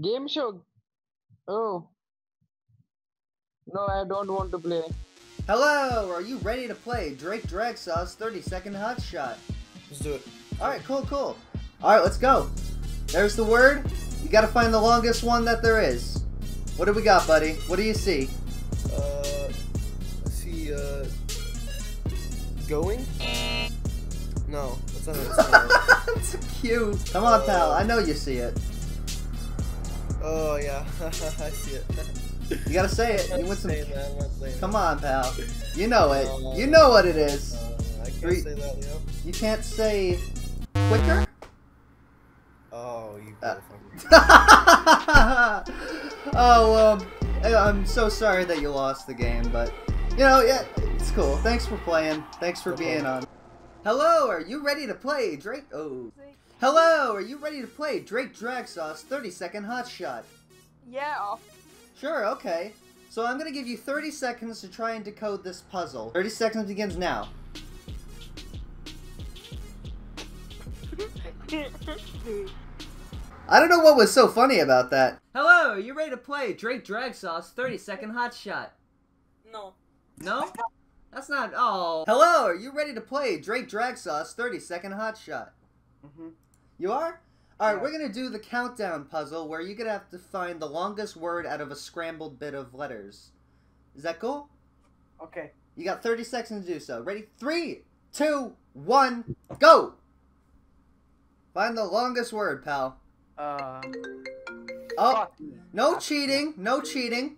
Game show. Oh. No, I don't want to play. Hello, are you ready to play Drake Dragsaw's 30 Second Hot Shot? Let's do it. Alright, cool, cool. Alright, let's go. There's the word. You gotta find the longest one that there is. What do we got, buddy? What do you see? Uh, I see, uh, going? No, that's not how it's spelled. cute. Come on, pal. I know you see it. Oh, yeah. I see it. You gotta say it. You want some? saying that, I'm not saying Come on, pal. You know it. You know what it is. Uh, I can't Three- say that, Leo. You can't say quicker. Oh, you Uh. motherfucker. oh, um, I'm so sorry that you lost the game, but you know, yeah, it's cool. Thanks for playing. Thanks for No being problem. on. Hello, are you ready to play Drake? Oh, hello, are you ready to play Drake Dragsaw's 30 Second Hot Shot? Yeah. Sure, okay. So I'm gonna give you 30 seconds to try and decode this puzzle. 30 seconds begins now. I don't know what was so funny about that. Hello, are you ready to play Drake Dragsaw's 30 Second Hot Shot? no. No? That's not. Oh. Hello, are you ready to play Drake Dragsaw's 30 Second Hot Shot? Mm-hmm. You are? Alright, Yeah. we're gonna do the countdown puzzle where you're gonna have to find the longest word out of a scrambled bit of letters. Is that cool? Okay. You got 30 seconds to do so. Ready? Three, two, one, go! Find the longest word, pal. Uh. Oh, no cheating, no cheating.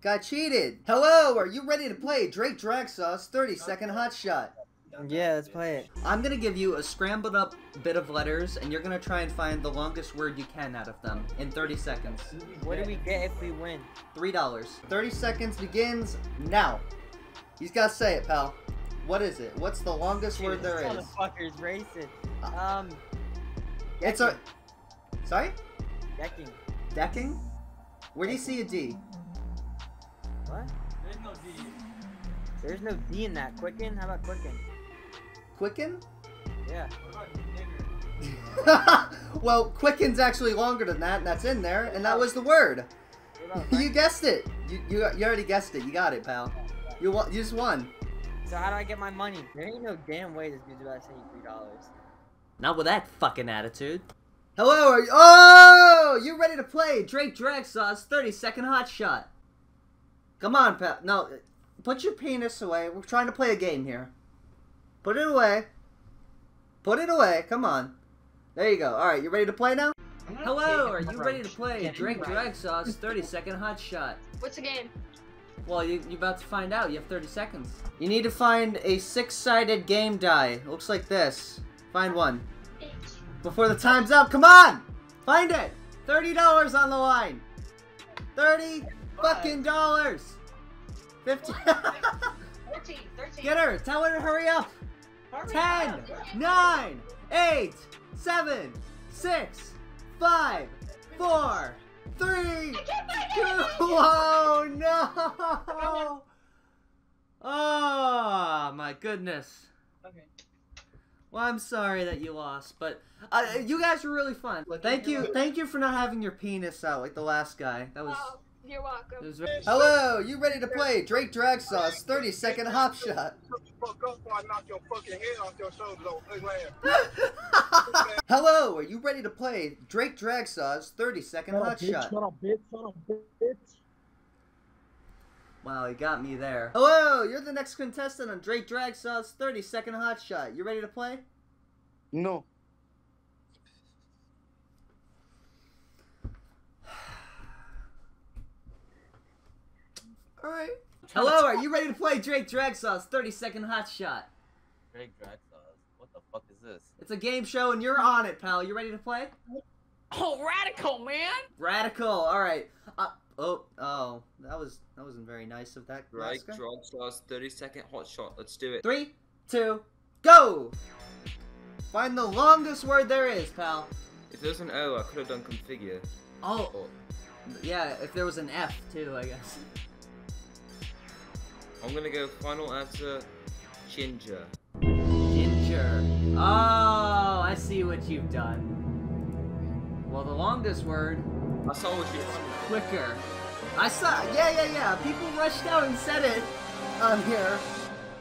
Got cheated. Hello, are you ready to play Drake Dragsaw's 30 Second Hot Shot? Yeah, let's play it. I'm gonna give you a scrambled up bit of letters, and you're gonna try and find the longest word you can out of them in 30 seconds. What do we get if we win? $3. 30 seconds begins now. He's gotta say it, pal. What is it? What's the longest word there is? Motherfucker's racing. Uh, Um, It's a. Sorry? decking. Decking? Where do you see a D? What? There's no D. There's no D in that. Quicken? How about quicken? Quicken? Yeah. well, quicken's actually longer than that, and that's in there, and that was the word. You guessed it. You, you you already guessed it. You got it, pal. You won. You just won. So how do I get my money? There ain't no damn way this dude's about to send you three dollars. Not with that fucking attitude. Hello, are you, oh, you ready to play Drake Dragsaw's 30 Second Hot Shot? Come on, pal. No, put your penis away. We're trying to play a game here. Put it away. Put it away. Come on. There you go. All right, you ready to play now? Hello, are you ready to play Drake Dragsaw's 30 Second Hot Shot? What's the game? Well, you, you're about to find out. You have 30 seconds. You need to find a six-sided game die. It looks like this. Find one. Before the time's up. Come on! Find it! $30 on the line. 30 fucking dollars. 50. 13. 13. Get her. Tell her to hurry up. Hurry 10, up. 9, 8, 7, 6, 5, 4, 3, I can't find Two. it. Oh no! Oh my goodness. Okay. Well, I'm sorry that you lost, but uh, you guys were really fun. Thank you, thank you for not having your penis out like the last guy. That was. You're welcome. Very... Hello, you ready to play Drake Dragsaw's 30 Second Hop Shot? fuck up before I knock your fucking head off your shoulders, old ugly ass. Hello, are you ready to play Drake Dragsaw's 30 Second Hot Shot? up, bitch. Shut. Wow, he got me there. Hello, you're the next contestant on Drake Dragsaw's 30 Second Hot Shot. You ready to play? No. Alright. Hello, are you ready to play Drake Dragsaw's 30 Second Hot Shot? Drake drag sauce. What the fuck is this? It's a game show and you're on it, pal. You ready to play? Oh, radical, man. Radical. Alright. Uh, oh, oh. That was that wasn't very nice of that Drake guy. drag sauce. Thirty second hot shot. Let's do it. Three, two, go! Find the longest word there is, pal. If there's an O, I could have done configure. Oh, Oh, yeah, if there was an F too, I guess. I'm gonna go final answer. Ginger. Ginger. Oh, I see what you've done. Well, the longest word, I saw what you quicker. I saw, yeah, yeah, yeah. People rushed out and said it on here.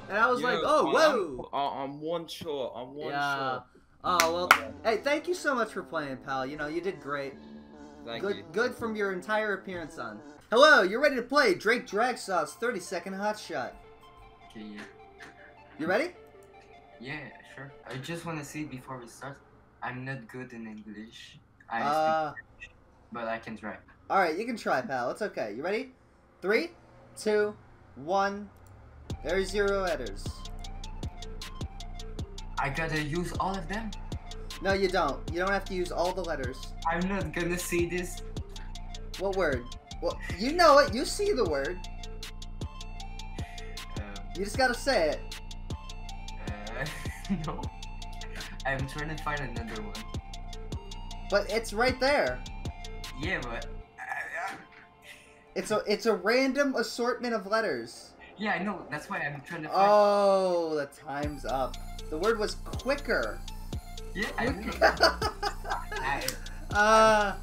And I was like, oh, I'm- whoa. I'm, I'm one short. I'm one Yeah. short. Oh, well, hey, thank you so much for playing, pal. You know, you did great. Thank good, you. good from your entire appearance on. Hello, you're ready to play Drake Dragsaw's 30 Second Hot Shot. Okay, yeah. You ready? Yeah, sure. I just want to say before we start, I'm not good in English. I Uh, speak, but I can try. all right, you can try, pal. It's okay. You ready? Three, two, one. There's zero letters. I gotta use all of them. No, you don't. You don't have to use all the letters. I'm not gonna say this. What word? Well, you know it. You see the word. Uh, You just gotta say it. uh, no. I'm trying to find another one. But it's right there. Yeah, but. uh, It's a it's a random assortment of letters. yeah, I know. That's why I'm trying to find. Oh, the time's up. The word was quicker. yeah, I know. I, Uh,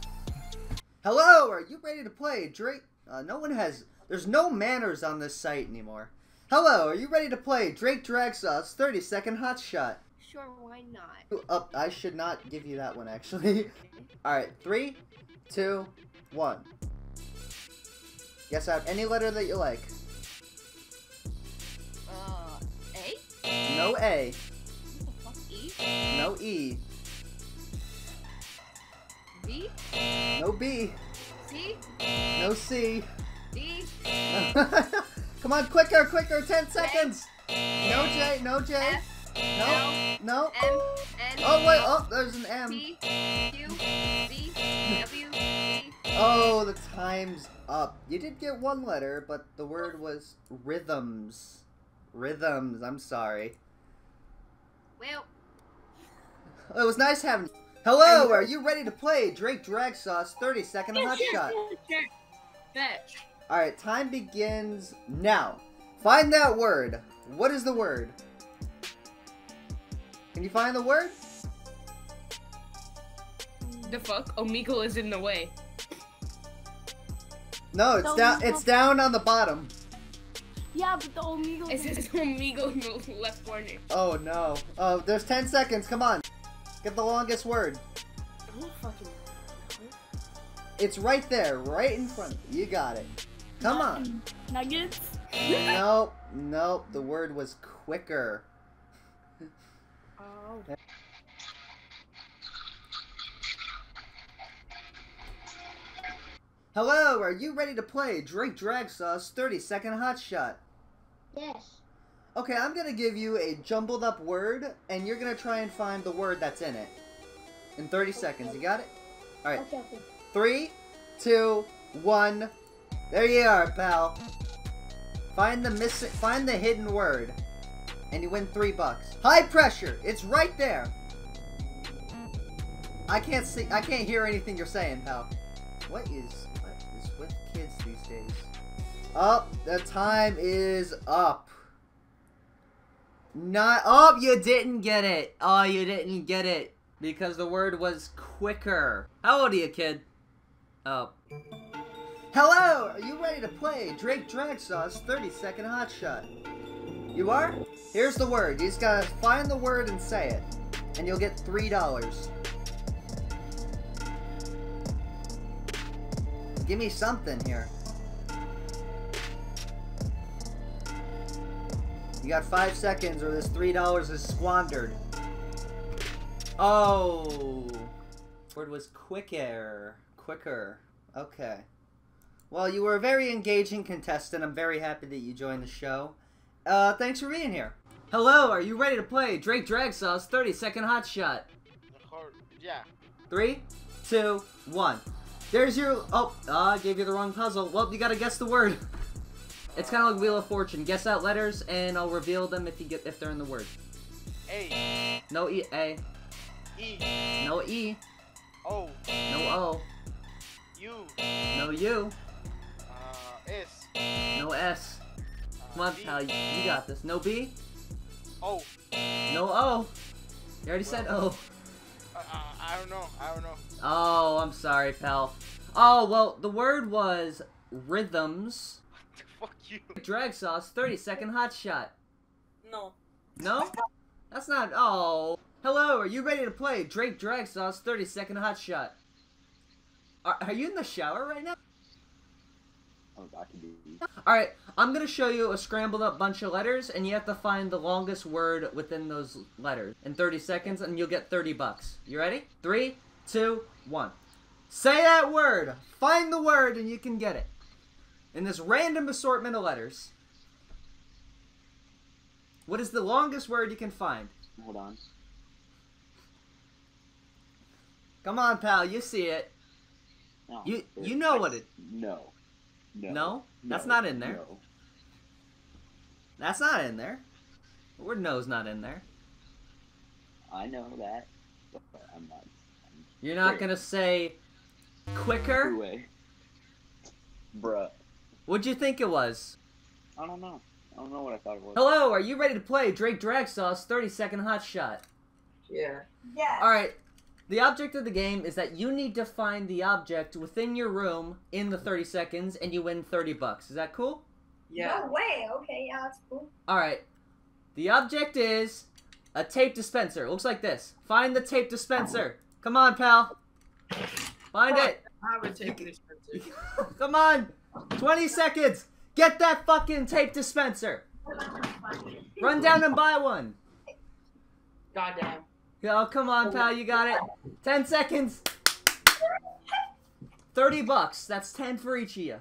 hello, are you ready to play Drake? Uh, no one has. There's no manners on this site anymore. Hello, are you ready to play Drake Dragsaw's 30 Second Hot Shot? Sure, why not? Oh, I should not give you that one actually. Alright, three, two, one. Guess out any letter that you like. Uh, A? No A, What the fuck? E? no E, B? no B, C? no C. D? Come on, quicker, quicker, 10 seconds! No J, no J. F? No, no. M? N? Oh, wait, oh, there's an M. P? Q? V? W? E? Oh, the time's up. You did get one letter, but the word was rhythms. Rhythms, I'm sorry. Well, It was nice having Hello, are you ready to play Drake Dragsaw's 30 Second Hot Shot? Fetch. Alright, time begins now. Find that word. What is the word? Can you find the word? The fuck? Omegle is in the way. No, it's down it's down on the bottom. yeah, but the Omegle. It says Omegle in the left corner. Oh no. Oh, there's 10 seconds. Come on. Get the longest word. I don't fucking. It's right there, right in front of you. You got it. Come on. Nuggets? Nope, nope. The word was quicker. Oh. Hello, are you ready to play Drake Dragsaw's 30 Second Hot Shot? Yes. Okay, I'm gonna give you a jumbled up word, and you're gonna try and find the word that's in it. In 30 seconds, you got it? Alright, Okay, okay. three, two, one. There you are, pal. Find the missing, find the hidden word, and you win three bucks. High pressure, it's right there. I can't see, I can't hear anything you're saying, pal. What is, what is with kids these days? Up, the time is up. Not, oh, you didn't get it. Oh, you didn't get it because the word was quicker. How old are you, kid? Oh. Hello! Are you ready to play Drake Dragsaw's 30 Second Hot Shot? You are? Here's the word. You just gotta find the word and say it. And you'll get $3. Give me something here. You got five seconds or this $3 is squandered. Oh. Word was quicker. Quicker. Okay. Well, you were a very engaging contestant. I'm very happy that you joined the show. Uh, thanks for being here. Hello, are you ready to play Drake Dragsaw's 30 Second Hot Shot? Yeah. Three, two, one. There's your. Oh, uh, I gave you the wrong puzzle. Well, you gotta guess the word. It's kind of like Wheel of Fortune. Guess out letters, and I'll reveal them if you get if they're in the word. A. No E A. E. No E. O. No O. U. No U. Uh, S. No S. Come on, pal. You you got this. No B. O. No O. You already said O. Uh, I don't know. I don't know. Oh, I'm sorry, pal. Oh, well, the word was rhythms. Fuck you. Drag sauce, 30 second hot shot. No. No? That's not. Oh. Hello, are you ready to play Drake Dragsaw's 30 second hot shot? Are, are you in the shower right now? Oh, that could be. Alright, I'm gonna show you a scrambled up bunch of letters, and you have to find the longest word within those letters in 30 seconds, and you'll get 30 bucks. You ready? Three, two, one. Say that word! Find the word, and you can get it. In this random assortment of letters. What is the longest word you can find? Hold on. Come on, pal, you see it. No, You you know I- what it. No. No. No? That's No, not in there. No. That's not in there. The word no's not in there. I know that, but I'm not. You're not Wait. gonna say quicker. Bruh. What'd you think it was? I don't know. I don't know what I thought it was. Hello, are you ready to play Drake Dragsaw's 30 second hot shot? Yeah. Yeah. Alright. The object of the game is that you need to find the object within your room in the 30 seconds and you win 30 bucks. Is that cool? Yeah. No way. Okay, yeah, that's cool. Alright. The object is a tape dispenser. It looks like this. Find the tape dispenser. Come on, pal. Find it. I have a tape dispenser. Come on. 20 seconds. Get that fucking tape dispenser. Run down and buy one. Goddamn. Oh, come on, pal. You got it. 10 seconds. 30 bucks. That's 10 for each of you.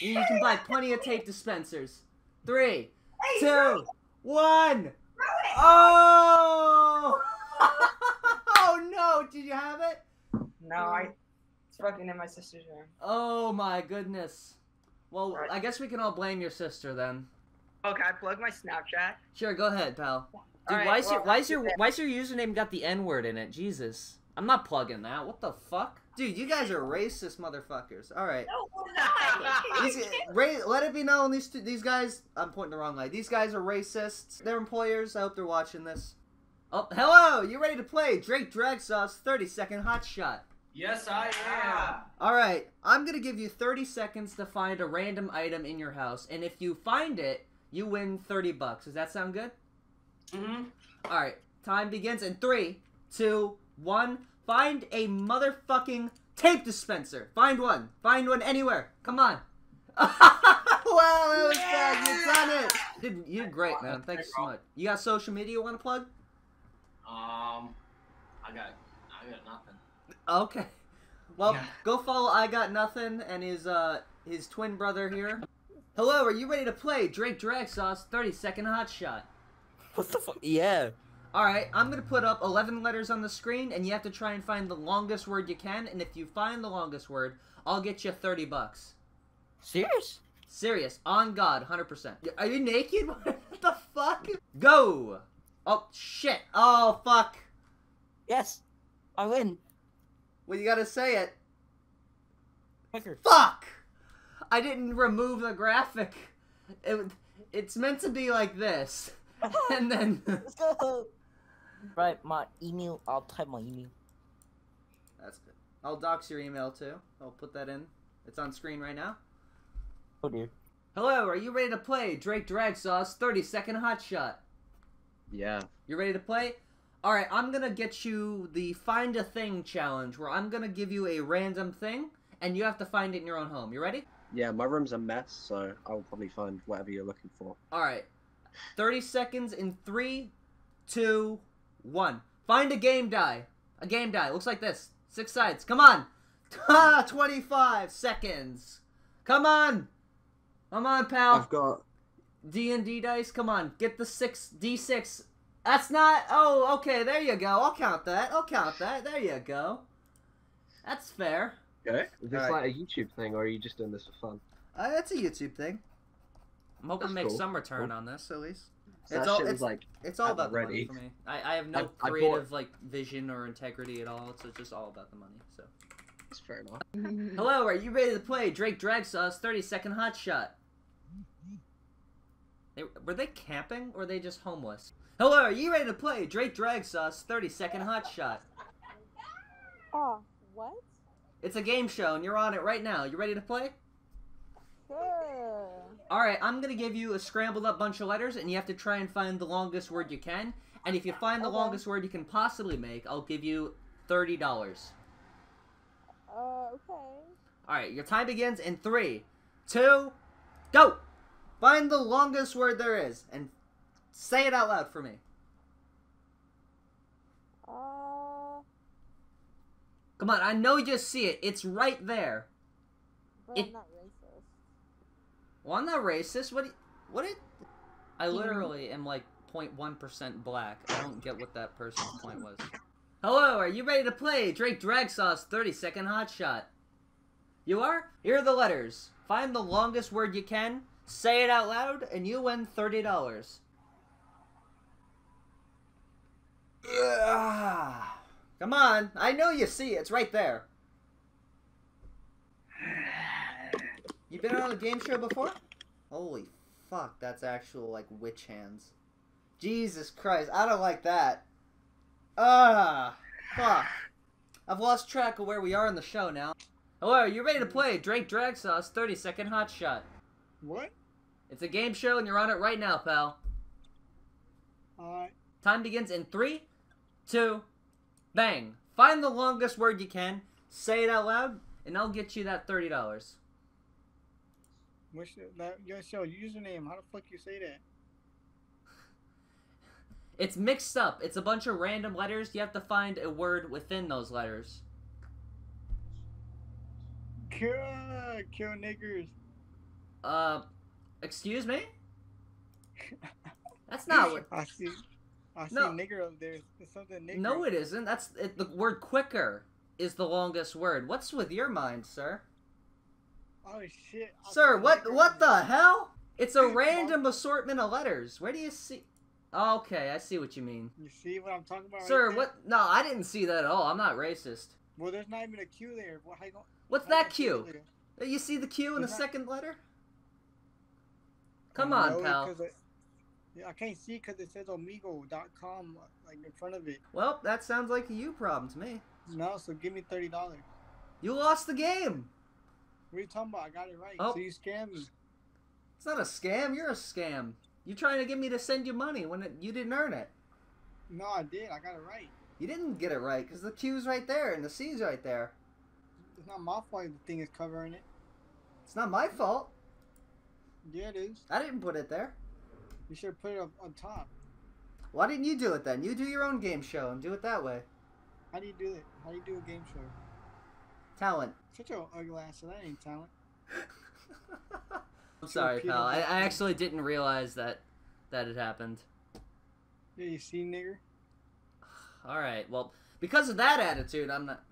You can buy plenty of tape dispensers. Three, two, one. Oh! oh no! Did you have it? No, I. It's fucking in my sister's room. Oh my goodness. Well, I guess we can all blame your sister then. Okay, I plug my Snapchat? Sure, go ahead, pal. Dude, Alright, why is your well, why is your why is your username got the N word in it? Jesus, I'm not plugging that. What the fuck, dude? You guys are racist motherfuckers. All right, No, we're not. these, ra- let it be known these two, these guys. I'm pointing the wrong way. These guys are racists. They're employers. I hope they're watching this. Oh, hello! You ready to play Drake Dragsaw's 30 second hot shot? Yes, I am. All right, I'm gonna give you 30 seconds to find a random item in your house, and if you find it, you win 30 bucks. Does that sound good? Mm-hmm. All right, time begins in three, two, one. Find a motherfucking tape dispenser. Find one. Find one anywhere. Come on. wow, that was bad. You done it. Did you did great, man. Thanks so much. You got social media you want to plug? Um, I got, I got nothing. Okay. Well, Yeah. go follow I Got Nothing and his uh his twin brother here. Hello, are you ready to play Drake Dragsaw's 30 second hot shot? What the fuck? Yeah. Alright, I'm gonna put up 11 letters on the screen and you have to try and find the longest word you can, and if you find the longest word, I'll get you 30 bucks. Serious? Serious, on God, 100%. Are you naked? what the fuck? Go! Oh, shit. Oh, fuck. Yes. I win. Well, you gotta say it. Quicker. Fuck! I didn't remove the graphic. It, it's meant to be like this. And then. Let's go. Right, my email. I'll type my email. That's good. I'll dox your email too. I'll put that in. It's on screen right now. Oh dear. Hello, are you ready to play Drake Dragsaw's 30 second hot shot? Yeah. You ready to play? Alright, I'm gonna get you the Find a Thing challenge where I'm gonna give you a random thing and you have to find it in your own home. You ready? Yeah, my room's a mess, so I'll probably find whatever you're looking for. Alright. 30 seconds in three, two, one. Find a game die. A game die. Looks like this. Six sides. Come on. Ah, 25 seconds. Come on. Come on, pal. I've got. D and D dice. Come on, get the six D six. That's not. Oh, okay. There you go. I'll count that. I'll count that. There you go. That's fair. Okay. Is this Alright. like a YouTube thing, or are you just doing this for fun? Uh, that's a YouTube thing. I'm hoping to make cool. some return Cool. on this at least. So It's all it's like it's all at about the money for me. I, I have no I- I bought- creative like vision or integrity at all. So It's just all about the money. So. That's fair enough. Hello, are you ready to play Drake Dragsaw's 30 second hot shot? They, were they camping or were they just homeless? Hello, are you ready to play Drake Dragsaw's 30 second hot shot? Oh, what? It's a game show, and you're on it right now. You ready to play? Sure. All right, I'm gonna give you a scrambled up bunch of letters, and you have to try and find the longest word you can. And if you find the Okay. longest word you can possibly make, I'll give you thirty dollars. Uh, okay. All right, your time begins in three, two, go. Find the longest word there is, and say it out loud for me. Uh, Come on, I know you see it. It's right there. but It- I'm not racist. Well, I'm not racist. What? you- What? It? I literally am like 0.1 percent black. I don't get what that person's point was. Hello, are you ready to play Drake Dragsaw's 30 Second Hot Shot? You are? Here are the letters. Find the longest word you can, say it out loud, and you win $30. Ugh. Come on, I know you see it. It's right there. You been on a game show before? Holy fuck, that's actual like witch hands. Jesus Christ, I don't like that. Ah, fuck. I've lost track of where we are in the show now. Hello, are you ready to play Drake Dragsaw's 30 Second Hot Shot? What? It's a game show and you're on it right now, pal. Alright. Time begins in three, two, bang. Find the longest word you can, say it out loud, and I'll get you that $30. What's the, that, yo, show username? How the fuck you say that? It's mixed up. It's a bunch of random letters. You have to find a word within those letters. Kill, kill niggers. Uh, excuse me? That's not what. I see. I see No. nigger up there. It's something nigger. No, it isn't. That's it, the word quicker is the longest word. What's with your mind, sir? Oh shit. I Sir, what nigger what the hell? It's a random assortment of letters. Where do you see? Oh, okay, I see what you mean. You see what I'm talking about? Sir, right what? No, I didn't see that at all. I'm not racist. Well, there's not even a Q there. What? How you gonna, What's that Q? You see the Q in the not- second letter? Come on, pal. it- yeah, I can't see because it says omegle.com like in front of it. Well, that sounds like a you problem to me. No, so give me thirty dollars. You lost the game. What are you talking about? I got it right. Oh. So you scammed me. It's not a scam. You're a scam. You're trying to get me to send you money when it, you didn't earn it. No, I did. I got it right. You didn't get it right because the Q's right there and the C's right there. It's not my fault. The thing is covering it. It's not my fault. Yeah, it is. I didn't put it there. You should put it up on top. Why didn't you do it then? You do your own game show and do it that way. How do you do it? How do you do a game show? Talent. Such a ugly ass. That ain't talent. I'm sorry, pal. I, I actually didn't realize that that had happened. Yeah, you see, nigger. All right. Well, because of that attitude, I'm not.